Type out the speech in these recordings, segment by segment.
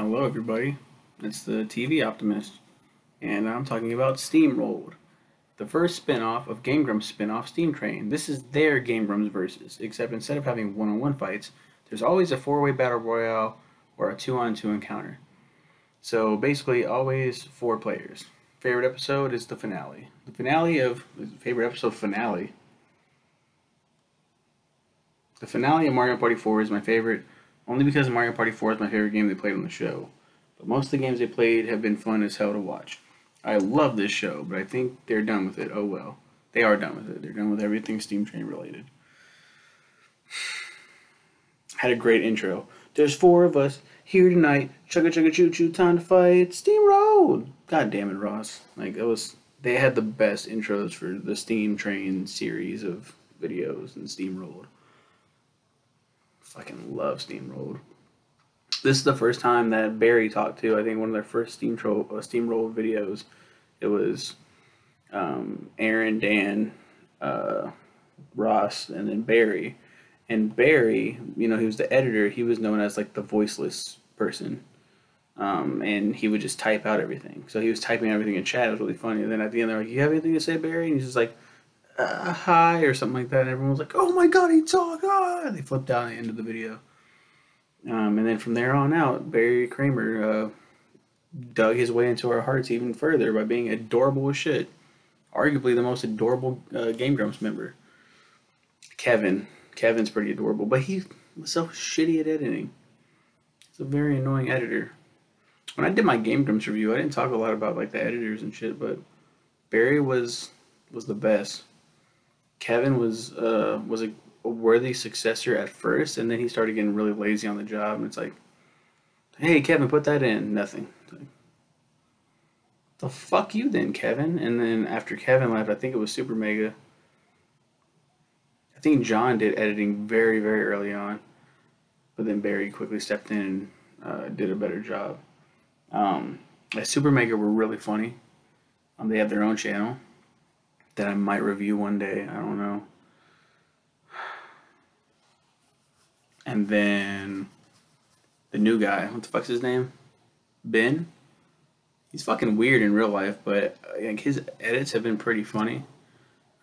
Hello, everybody. It's the TV Optimist, and I'm talking about Steamrolled, the first spin-off of Game Grumps spin-off Steam Train. This is their Game Grumps versus, except instead of having one-on-one fights, there's always a four-way battle royale or a two-on-two encounter. So basically, always four players. Favorite episode is the finale. The finale of favorite episode finale. The finale of Mario Party 4 is my favorite only because Mario Party 4 is my favorite game they played on the show. But most of the games they played have been fun as hell to watch. I love this show, but I think they're done with it. Oh well. They are done with it. They're done with everything Steam Train related. Had a great intro. There's four of us here tonight. Chugga chugga choo choo, time to fight. Steamrolled. God damn it, Ross. Like it was. They had the best intros for the Steam Train series of videos and Steamrolled. Fucking love Steamrolled. This is the first time that Barry talked to. I think one of their first Steam tro- uh, Steamrolled videos. It was um, Arin, Dan, uh, Ross, and then Barry. And Barry, you know, he was the editor. He was known as like the voiceless person. Um, and he would just type out everything. So he was typing everything in chat. It was really funny. And then at the end, they're like, "You have anything to say, Barry?" And he's just like, uh, "Hi" or something like that. And everyone was like, "Oh my god, he talked!" Ah! And they flipped out at the end of the video. Um, and then from there on out, Barry Kramer uh, dug his way into our hearts even further by being adorable as shit. Arguably the most adorable uh, Game Grumps member. Kevin. Kevin's pretty adorable, but he was so shitty at editing. He's a very annoying editor. When I did my Game Grumps review, I didn't talk a lot about like the editors and shit, but Barry was was the best. Kevin was uh, was a, a worthy successor at first, and then he started getting really lazy on the job, and it's like, hey Kevin, put that in. Nothing. Like, the fuck you then, Kevin. And then after Kevin left, I think it was Super Mega. I think Jon did editing very, very early on, but then Barry quickly stepped in and uh, did a better job. Um, Super Mega were really funny. Um, they have their own channel that I might review one day. I don't know. And then the new guy, what the fuck's his name? Ben. He's fucking weird in real life, but like his edits have been pretty funny.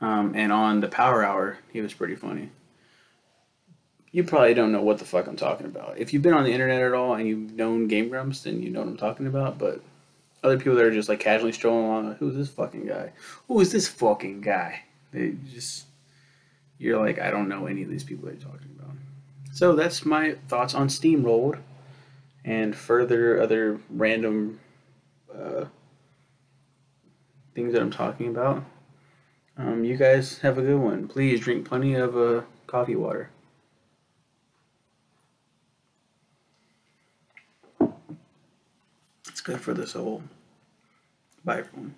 Um, and on the Power Hour, he was pretty funny. You probably don't know what the fuck I'm talking about. If you've been on the internet at all and you've known Game Grumps, then you know what I'm talking about. But other people that are just like casually strolling along, who's this fucking guy? Who is this fucking guy? They just, you're like, I don't know any of these people that you're talking about. So that's my thoughts on Steamrolled and further other random uh, things that I'm talking about. Um, you guys have a good one. Please drink plenty of uh, coffee water. Good for the soul. Bye, everyone.